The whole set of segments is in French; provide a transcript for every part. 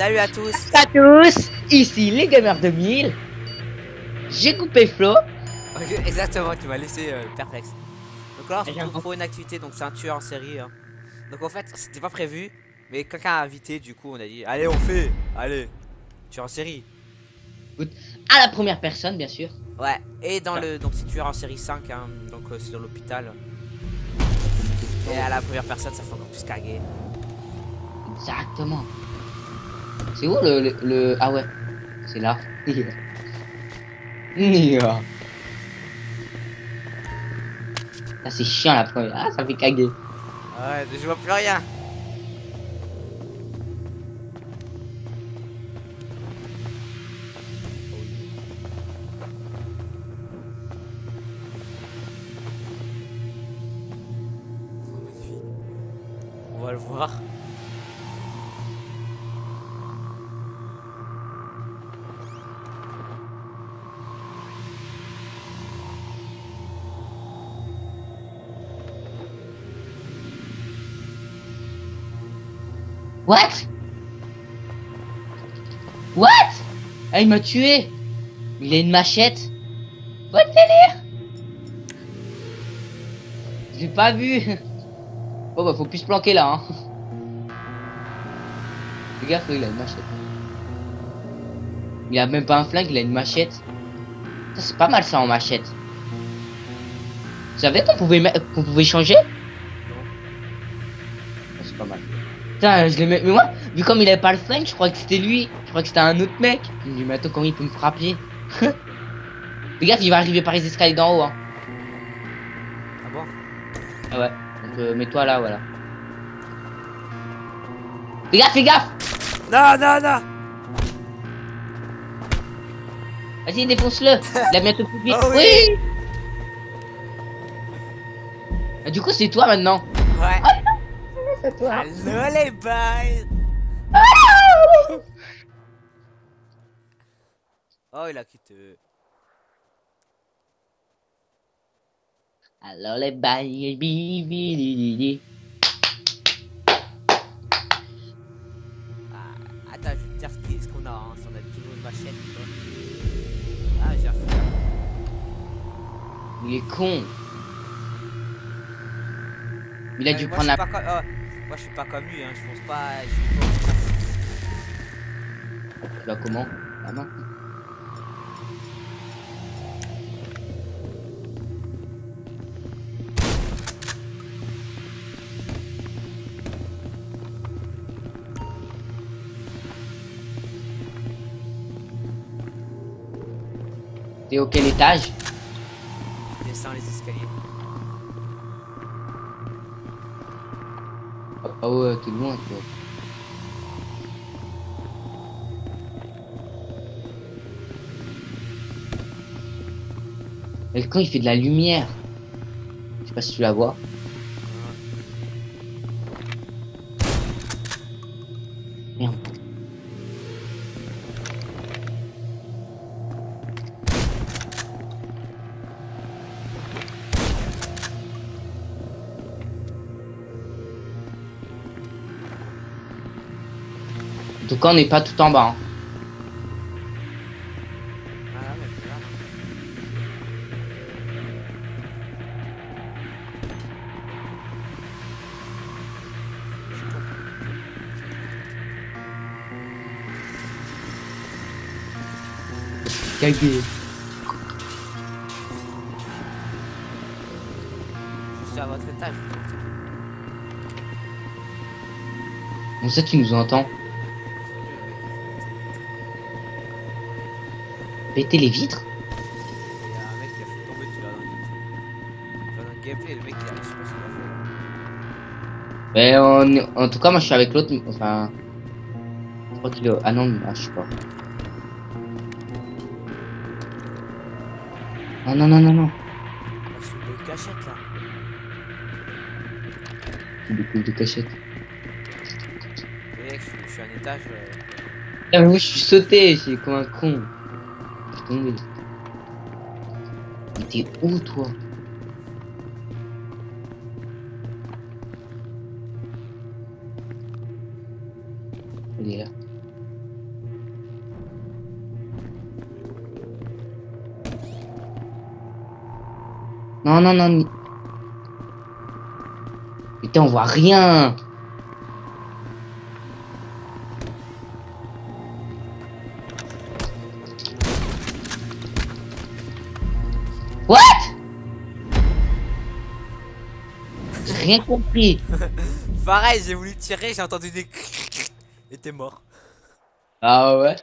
Salut à tous. Salut à tous, ici les gamers 2000. J'ai coupé Flo. Exactement, tu m'as laissé euh, perplexe. Donc là, on se retrouve pour une activité, donc c'est un tueur en série. hein. Donc en fait, c'était pas prévu, mais quelqu'un a invité, du coup on a dit, allez on fait, allez, tueur en série. À la première personne, bien sûr. Ouais, et dans le, donc c'est tueur en série 5, hein, donc euh, c'est dans l'hôpital. Et à la première personne, ça fait encore plus caguer. Exactement. C'est où le, le, le- Ah ouais, c'est là. Nia. Ça c'est chiant la première. Ah, ça fait caguer. Ouais, je vois plus rien. On va le voir. What? What? Ah, il m'a tué. Il a une machette. What délire? J'ai pas vu. Oh bah faut plus se planquer là. Hein. Fais gaffe, il a une machette. Il a même pas un flingue, il a une machette. C'est pas mal ça en machette. Vous savez qu'on pouvait qu'on pouvait changer? Putain, je l'ai mis- Mais moi, vu comme il avait pas le flingue, je croyais que c'était lui. Je croyais que c'était un autre mec. Je me dis, mais attends, comment il peut me frapper? Fais gaffe, il va arriver par les escaliers d'en haut. Hein. Ah bon? Ah ouais. Donc euh, mets-toi là, voilà. Fais gaffe, fais gaffe Non, non, non Vas-y, défonce-le Il a bientôt plus vite. Oh oui. Ah, Du coup, c'est toi maintenant. C'est toi. Allô les boys Oh, il a quitté. Alors les bails, bi, bi, di, di, di. Ah, attends, je vais te dire ce qu'on a. Hein. Si on a toujours une machette ou pas. Ah, j'ai un. Il est con. Il a Ouais, dû prendre la... pas oh, Moi, je suis pas comme lui, hein. Je pense pas. Je suis vas comment La main. T'es au quel étage? Je descends les escaliers. Ah ouais, t'es loin toi. Et quand il fait de la lumière, je sais pas si tu la vois. Tout cas, on n'est pas tout en bas. hein. Je regarde. Cagué. Je suis à votre étage. Bon, ça, tu nous entends. Péter les vitres Il y a un mec qui a fait tomber, tu l'as dans le- tu l'as dans le gameplay, le mec il a, je sais pas ce qu'il a fait. Mais on- en tout cas, moi, je suis avec l'autre. Enfin. Je crois qu'il est. Ah non, ah, je sais pas. Ah non, non, non, non. Oh, c'est une bonne cachette là. Il découvre de cachette. Mec, je, suis- je suis à un étage. euh, Ah, mais je suis sauté, c'est comme un con. Mmh. T'es où toi? Il est là. Non, non, non. Putain, on voit rien rien compris. Pareil, j'ai voulu tirer, j'ai entendu des et t'es mort. Ah ouais?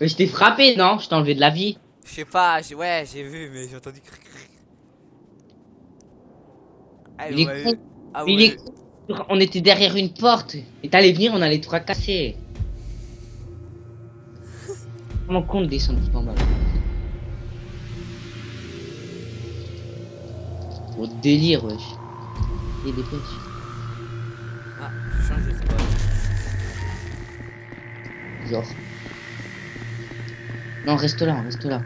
Mais je t'ai frappé, non? Je t'ai enlevé de la vie. Je sais pas, ouais, j'ai vu, mais j'ai entendu. Ah, Il est con. Ah Il ouais. est con. On était derrière une porte. Et t'allais venir, on allait tout casser. Comment con de descendre tout en bas Au délire, wesh. Et dépêche. Ah, je change de spot. Genre. Non, reste là, reste là.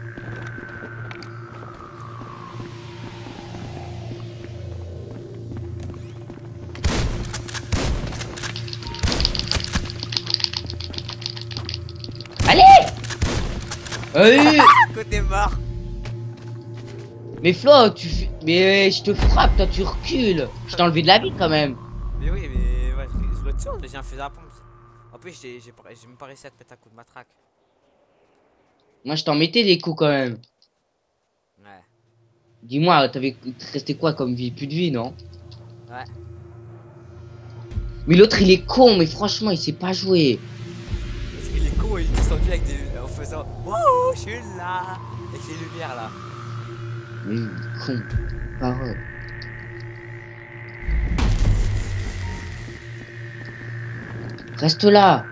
Allez Allez Côté mort. Mais Flo, tu fais- Mais je te frappe, toi tu recules Je t'ai enlevé de la vie quand même Mais oui, mais ouais, je, je retourne, j'ai un fusil à pompe. En plus, j'ai même pas réussi à te mettre un coup de matraque. Moi je t'en mettais des coups quand même. Ouais. Dis-moi, t'avais il restait quoi comme vie? Plus de vie, non? Ouais. Mais l'autre il est con, mais franchement il sait pas jouer. Qu'il est con, il est descendu avec des. en faisant. Oh, je suis là Avec ses lumières là. Mais con. Parole. Reste là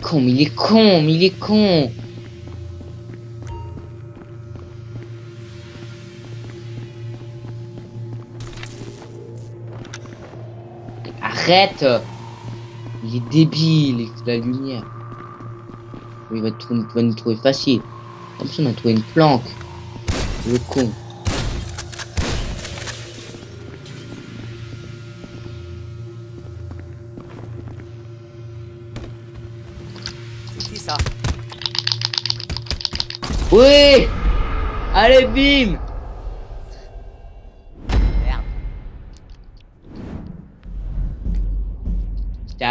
Con, mais il est con, mais il est con Arrête Il est débile, la lumière. Il va, il va nous trouver facile. Comme ça, on a trouvé une planque. Le con. C'est qui ça? Oui Allez, bim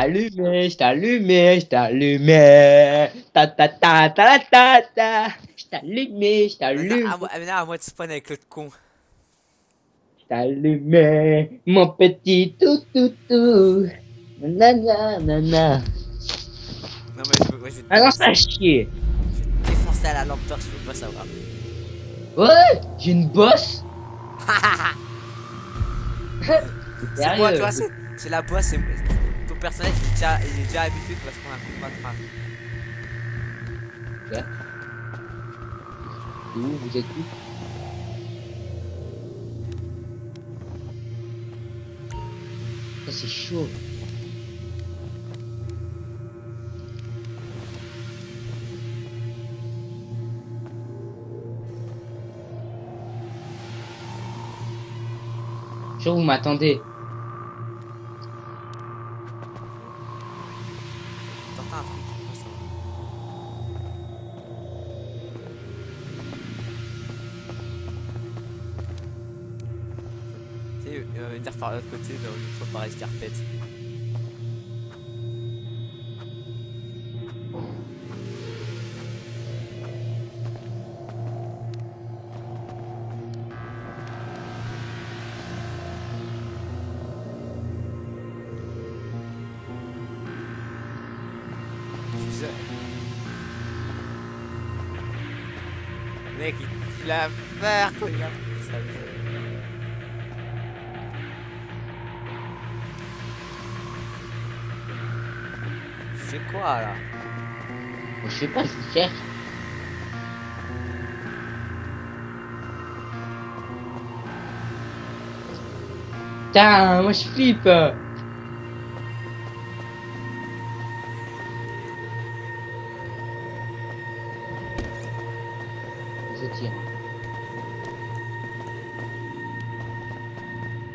Allumé, je allumé, je allumé. Ta ta ta ta ta ta. Je allumé, je allumé, Maintenant, à moi- maintenant, à moi de spawn avec l'autre con. je allumé. Mon petit tout tout tout. Nanana nana. Non, mais je, veux- ouais, je Ah non, ça chier. je vais te défoncer à la lampe torche, je veux pas savoir. Ouais, j'ai une bosse. C'est moi, tu vois, c'est c'est la bosse, c'est. Personnage, il est déjà, habitué parce qu'on a coup de matraque. Où vous êtes où? Ça c'est chaud. Sûr vous m'attendez. Il va venir par l'autre côté, fois par escarpette. Je sais. Mec, il, il a peur il a Fais quoi là Je sais pas, je vous cherche. Putain, moi je flippe. Je.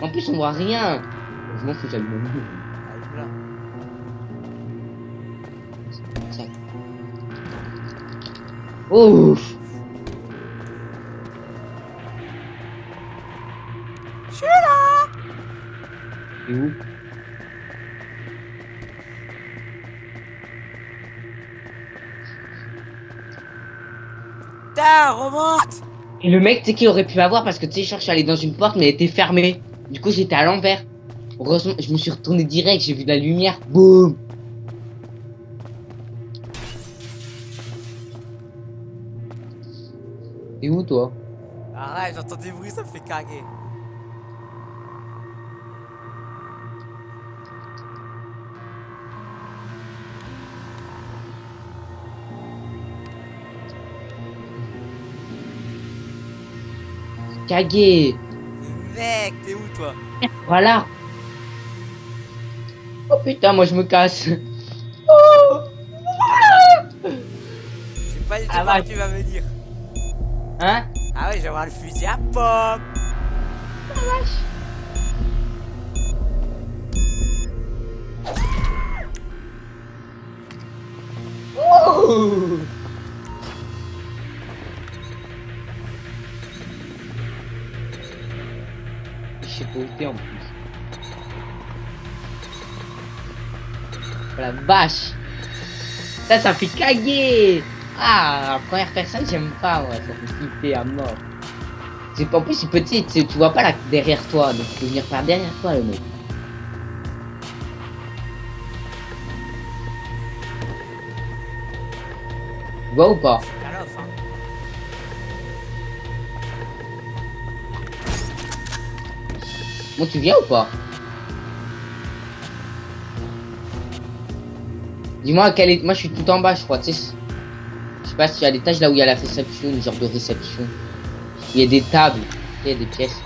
En plus, on voit rien. Je m'en fous, j'allume Ouf. Je suis là Et où? Putain, remonte Et le mec, tu sais qu'il aurait pu m'avoir parce que tu sais, je cherche à aller dans une porte, mais elle était fermée. Du coup, j'étais à l'envers. Heureusement, je me suis retourné direct, j'ai vu de la lumière. Boum Et où toi? Arrête, j'entends des bruits, ça me fait caguer. Cagué Mec, t'es où toi? Voilà. Oh putain, moi je me casse. Oh Je sais pas du tout Ah, tu vas me dire. Hein? Ah ouais, je vais avoir le fusil à pompe. Oh Je sais pas où t'es en plus. Oh la vache. Ça, ça fait caguer Ah, première personne, j'aime pas, moi. Ça fait flipper à mort. C'est pas en plus, petit, tu tu vois pas là derrière toi, donc tu peux venir par derrière toi, le mec. Tu vois ou pas? Bon, tu viens ou pas? Dis-moi quel est... Moi, je suis tout en bas, je crois, tu sais. Je sais pas si à l'étage, là où il y a la réception, une genre de réception. Il y a des tables, il y a des pièces.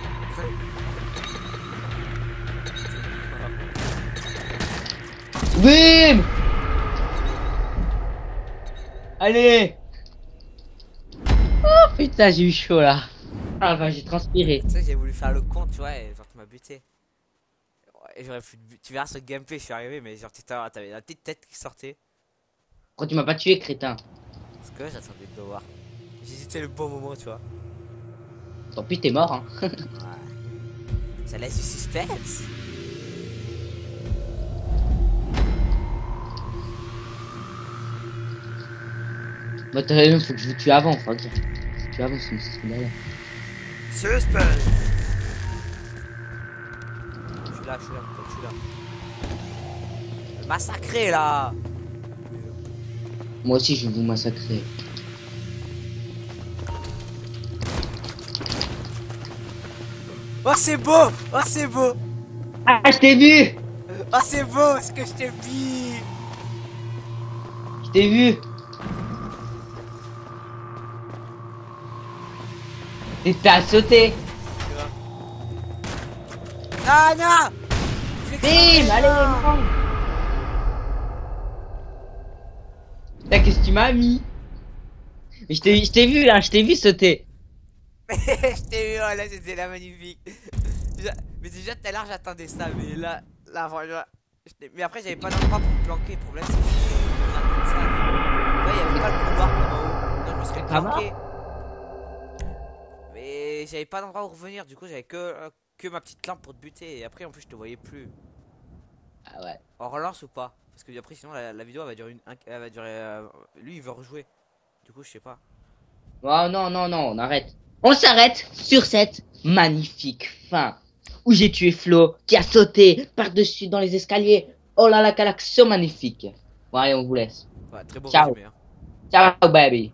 Bim Allez Oh putain, j'ai eu chaud là. Ah bah, j'ai transpiré. Tu sais, j'ai voulu faire le con, tu vois, et genre, tu m'as buté. Ouais, j'aurais pu Tu verras le gameplay, je suis arrivé, mais genre, t'avais la petite tête qui sortait. Pourquoi tu m'as pas tué, crétin? Parce que j'attendais de te voir. J'hésitais le bon moment, tu vois. Tant pis, t'es mort, hein. Ouais. Ça laisse du suspense. Bah, t'as raison, faut que je vous tue avant, faut dire. Si tu avant, sinon c'est derrière. Suspense Je suis là, je suis là, je suis là. Massacré là Moi aussi, je vais vous massacrer. Oh c'est beau! Oh c'est beau! Ah, je t'ai vu! Oh c'est beau ce que je t'ai dit Je t'ai vu! Et t'as sauté! Ah non! Bim Allez, non. Putain, qu'est-ce que tu m'as mis? Mais je t'ai je t'ai vu, hein, je t'ai vu sauter. je t'ai vu, oh, là c'était la magnifique. Déjà- Mais déjà tout à l'heure j'attendais ça, mais là, là t'ai- Mais après j'avais pas d'endroit pour me planquer, le problème c'est que je ça. Là il y avait pas le couloir comme en haut. Non, je me serais planqué. Mais j'avais pas d'endroit où revenir, du coup j'avais que, euh, que ma petite lampe pour te buter. Et après en plus je te voyais plus. Ah ouais. On relance ou pas? Parce que après sinon la, la vidéo elle va durer une. un- Elle va durer. euh, lui il veut rejouer. Du coup je sais pas. Oh non, non, non, on arrête. On s'arrête sur cette magnifique fin. Où j'ai tué Flo, qui a sauté par-dessus dans les escaliers. Oh là là, quelle action magnifique. Bon, allez, on vous laisse. Ouais, très beau Ciao. résumé. Hein. Ciao, baby.